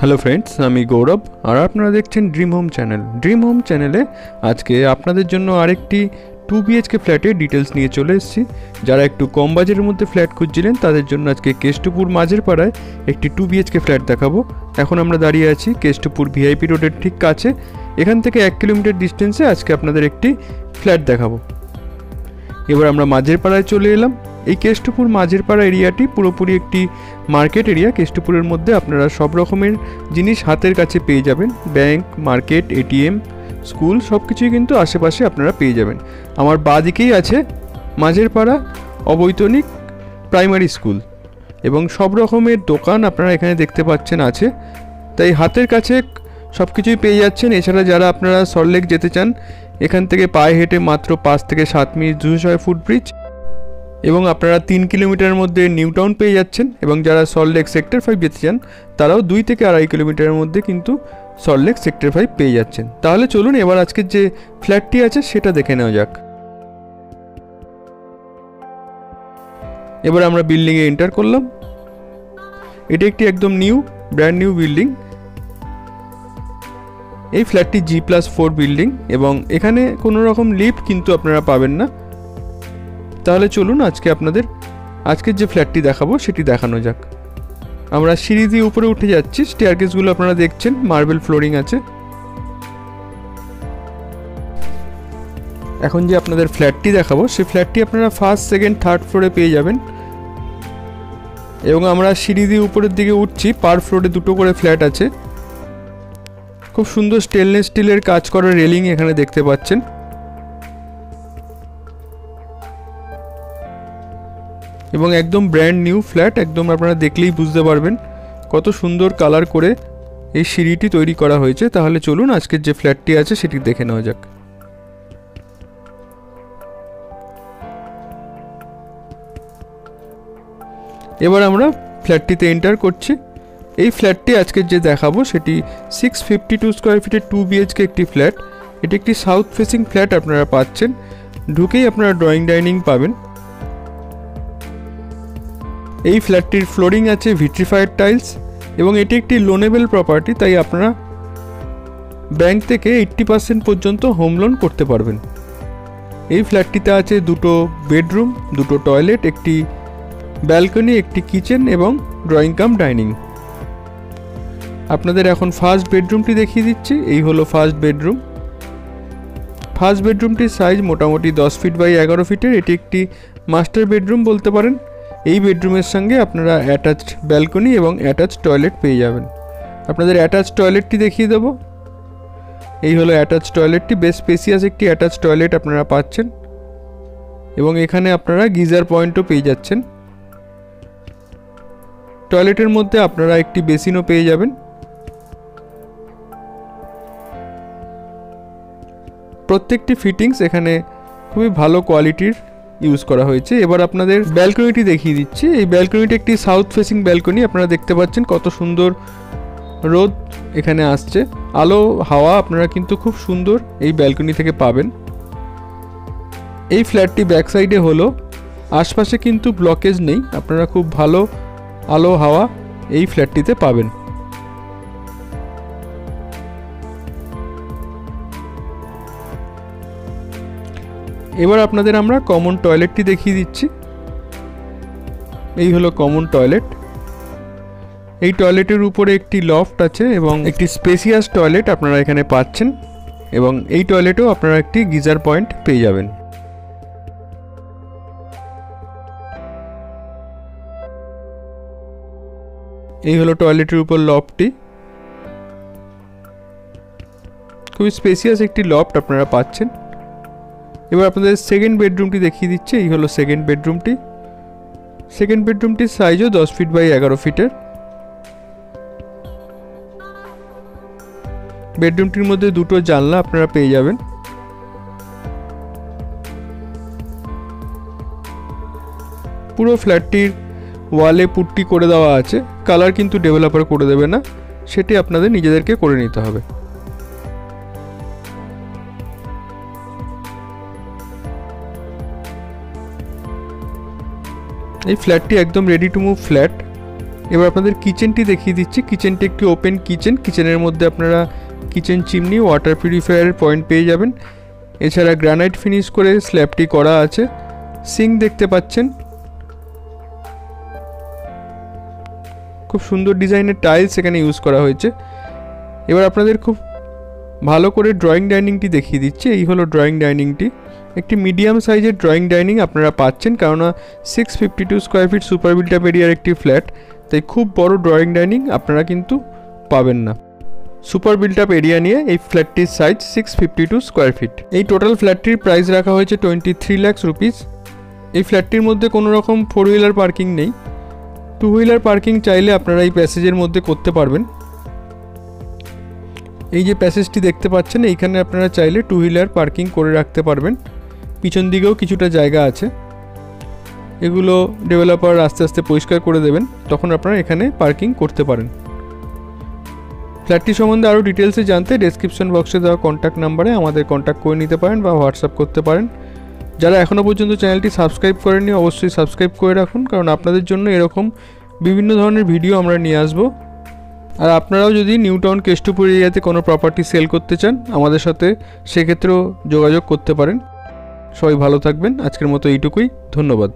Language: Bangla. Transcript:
হ্যালো ফ্রেন্ডস আমি গৌরব, আর আপনারা দেখছেন dream home channel dream home চ্যানেলে আজকে আপনাদের জন্য আরেকটি টু বিএইচকে ফ্ল্যাটের ডিটেলস নিয়ে চলে এসেছি। যারা একটু কম বাজেটের মধ্যে ফ্ল্যাট খুঁজছিলেন, তাদের জন্য আজকে কেষ্টপুর মাঝের পাড়ায় একটি টু বিএইচকে ফ্ল্যাট দেখাবো। এখন আমরা দাঁড়িয়ে আছি কেষ্টপুর ভিআইপি রোডের ঠিক কাছে। এখান থেকে এক কিলোমিটার ডিস্টেন্সে আজকে আপনাদের একটি ফ্ল্যাট দেখাবো। এবার আমরা মাঝের পাড়ায় চলে এলাম। এই কেষ্টপুর মাঝের পাড়া এরিয়াটি পুরোপুরি একটি মার্কেট এরিয়া। কেষ্টপুরের মধ্যে আপনারা সব রকমের জিনিস হাতের কাছে পেয়ে যাবেন। ব্যাংক, মার্কেট এটিএম স্কুল সব কিছুই কিন্তু আশেপাশে আপনারা পেয়ে যাবেন। আমার বাঁ দিকেই আছে মাঝের পাড়া অবৈতনিক প্রাইমারি স্কুল এবং সব রকমের দোকান আপনারা এখানে দেখতে পাচ্ছেন আছে। তাই হাতের কাছে সব কিছুই পেয়ে যাচ্ছেন। এছাড়া যারা আপনারা সল্টলেক যেতে চান, এখান থেকে পায়ে হেঁটে মাত্র পাঁচ থেকে সাত মিনিট দুশো ছয় ফুট ব্রিজ এবং আপনারা তিন কিলোমিটারের মধ্যে নিউ টাউন পেয়ে যাচ্ছেন এবং যারা সল্টলেক সেক্টর ফাইভ যেতে চান, তারাও দুই থেকে আড়াই কিলোমিটারের মধ্যে কিন্তু সল্টলেক সেক্টর ফাইভ পেয়ে যাচ্ছেন। তাহলে চলুন এবার আজকের যে ফ্ল্যাটটি আছে, সেটা দেখে নেওয়া যাক। এবার আমরা বিল্ডিংয়ে এন্টার করলাম। এটি একটি একদম নিউ ব্র্যান্ড নিউ বিল্ডিং এই ফ্ল্যাটটি জি প্লাস ফোর বিল্ডিং এবং এখানে কোনো রকম লিফট কিন্তু আপনারা পাবেন না। তাহলে চলুন আজকে আপনাদের, আজকের যে ফ্ল্যাটটি দেখাবো সেটি দেখানো যাক। আমরা সিঁড়ি দিয়ে উপরে উঠে যাচ্ছি স্টেয়ারকেসগুলো আপনারা দেখছেন মার্বেল ফ্লোরিং আছে। এখন যে আপনাদের ফ্ল্যাটটি দেখাবো সেই ফ্ল্যাটটি আপনারা ফার্স্ট সেকেন্ড থার্ড ফ্লোরে পেয়ে যাবেন। এবং আমরা সিঁড়ি দিয়ে উপরের দিকে উঠছি পার ফ্লোরে দুটো করে ফ্ল্যাট আছে। খুব সুন্দর স্টেনলেস স্টিলের কাজ করা রেলিং এখানে দেখতে পাচ্ছেন। এবং একদম ব্র্যান্ড নিউ ফ্ল্যাট একদম আপনারা দেখলেই বুঝতে পারবেন কত সুন্দর কালার করে এই সিঁড়িটি তৈরি করা হয়েছে। তাহলে চলুন আজকের যে ফ্ল্যাটটি আছে সেটি দেখে নেওয়া যাক। এবার আমরা ফ্ল্যাটটিতে এন্টার করছি। এই ফ্ল্যাটটি আজকের যে দেখাবো সেটি সিক্স ফিফটি টু স্কোয়ার ফিটের টু বিএইচকে একটি ফ্ল্যাট এটি একটি সাউথ ফেসিং ফ্ল্যাট আপনারা পাচ্ছেন। ঢুকেই আপনারা ড্রয়িং ডাইনিং পাবেন। এই ফ্ল্যাটটির ফ্লোরিং আছে ভিট্রিফাইড টাইলস এবং এটি একটি লোনেবল প্রপার্টি, তাই আপনারা ব্যাংক থেকে এইট্টি পার্সেন্ট পর্যন্ত হোম লোন করতে পারবেন। এই ফ্ল্যাটটিতে আছে দুটো বেডরুম, দুটো টয়লেট, একটি ব্যালকনি, একটি কিচেন এবং ড্রয়িং কাম, ডাইনিং। আপনাদের এখন ফার্স্ট বেডরুমটি দেখিয়ে দিচ্ছি। এই হলো ফার্স্ট বেডরুম। ফার্স্ট বেডরুমটির সাইজ মোটামুটি দশ ফিট বাই এগারো ফিটের। এটি একটি মাস্টার বেডরুম বলতে পারেন। এই বেডরুমের সঙ্গে আপনারা অ্যাটাচড ব্যালকনি এবং অ্যাটাচ টয়লেট পেয়ে যাবেন। আপনাদের অ্যাটাচ টয়লেটটি দেখিয়ে দেবো। এই হলো অ্যাটাচ টয়লেটটি বেশ স্পেসিয়াস একটি অ্যাটাচ টয়লেট আপনারা পাচ্ছেন। এবং এখানে আপনারা গিজার পয়েন্টও পেয়ে যাচ্ছেন। টয়লেটের মধ্যে আপনারা একটি বেসিনও পেয়ে যাবেন। প্রত্যেকটি ফিটিংস এখানে খুবই ভালো কোয়ালিটির ইউজ করা হয়েছে। এবার আপনাদের ব্যালকনিটি দেখিয়ে দিচ্ছি। এই ব্যালকনিটি একটি সাউথ ফেসিং ব্যালকনি আপনারা দেখতে পাচ্ছেন কত সুন্দর রোদ এখানে আসছে। আলো, হাওয়া আপনারা কিন্তু খুব সুন্দর এই ব্যালকনি থেকে পাবেন। এই ফ্ল্যাটটি ব্যাক সাইডে হলো। আশপাশে কিন্তু ব্লকেজ নেই। আপনারা খুব ভালো আলো, হাওয়া এই ফ্ল্যাটটিতে পাবেন। এবার আপনাদের আমরা কমন টয়লেটটি দেখিয়ে দিচ্ছি। এই হলো কমন টয়লেট এই টয়লেটের উপরে একটি লফট আছে এবং একটি স্পেসিয়াস টয়লেট আপনারা এখানে পাচ্ছেন এবং এই টয়লেটেও আপনারা একটি গিজার পয়েন্ট পেয়ে যাবেন। এই হলো টয়লেটের উপর লফটটি খুবই স্পেসিয়াস একটি লফট আপনারা পাচ্ছেন। এবার আপনাদের সেকেন্ড বেডরুমটি দেখিয়ে দিচ্ছে, এই হলো সেকেন্ড বেডরুমটি সেকেন্ড বেডরুমটির সাইজও দশ ফিট বাই এগারো ফিটের বেডরুমটির মধ্যে দুটো জানলা আপনারা পেয়ে যাবেন। পুরো ফ্ল্যাটটির ওয়ালে পুট্টি করে দেওয়া আছে কালার কিন্তু ডেভেলপার করে দেবে না, সেটি আপনাদের নিজেদেরকে করে নিতে হবে। এই ফ্ল্যাটটি একদম রেডি টু মুভ ফ্ল্যাট এবার আপনাদের কিচেনটি দেখিয়ে দিচ্ছি। কিচেনটি একটি ওপেন কিচেন কিচেনের মধ্যে আপনারা কিচেন চিমনি ওয়াটার পিউরিফায়ারের পয়েন্ট পেয়ে যাবেন। এছাড়া গ্রানাইট ফিনিশ করে স্ল্যাবটি করা আছে। সিঙ্ক দেখতে পাচ্ছেন। খুব সুন্দর ডিজাইনের টাইলস এখানে ইউজ করা হয়েছে। এবার আপনাদের খুব ভালো করে ড্রয়িং ডাইনিংটি দেখিয়ে দিচ্ছি। এই হলো ড্রয়িং ডাইনিংটি একটি মিডিয়াম সাইজের ড্রয়িং ডাইনিং আপনারা পাচ্ছেন, কেননা six fifty two square feet super built up এরিয়ার একটি ফ্ল্যাট তাই খুব বড় ড্রয়িং ডাইনিং আপনারা কিন্তু পাবেন না। সুপার বিল্টাপ এরিয়া নিয়ে এই ফ্ল্যাটটির size six fifty two square feet এই টোটাল ফ্ল্যাটটির প্রাইস রাখা হয়েছে টোয়েন্টি থ্রি ল্যাক্স রুপিস এই ফ্ল্যাটটির মধ্যে কোনো রকম ফোর হুইলার পার্কিং নেই। টু হুইলার পার্কিং চাইলে আপনারা এই প্যাসেজের মধ্যে করতে পারবেন। এই যে প্যাসেজটি দেখতে পাচ্ছেন, এইখানে আপনারা চাইলে টু হুইলার পার্কিং করে রাখতে পারবেন। পিছন দিকেও কিছুটা জায়গা আছে। এগুলো ডেভেলপার আস্তে আস্তে পরিষ্কার করে দেবেন, তখন আপনারা এখানে পার্কিং করতে পারেন। ফ্ল্যাটটি সম্বন্ধে আরও ডিটেলসে জানতে ডেসক্রিপশন বক্সে দেওয়া কন্ট্যাক্ট নাম্বারে আমাদের কন্ট্যাক্ট করে নিতে পারেন বা হোয়াটসঅ্যাপ করতে পারেন। যারা এখনও পর্যন্ত চ্যানেলটি সাবস্ক্রাইব করেননি, অবশ্যই সাবস্ক্রাইব করে রাখুন, কারণ আপনাদের জন্য এরকম বিভিন্ন ধরনের ভিডিও আমরা নিয়ে আসব। আর আপনারাও যদি নিউ টাউন কেষ্টপুর এরিয়াতে কোনো প্রপার্টি সেল করতে চান, আমাদের সাথে সেক্ষেত্রেও যোগাযোগ করতে পারেন। সবাই ভালো থাকবেন। আজকের মতো এইটুকুই। ধন্যবাদ।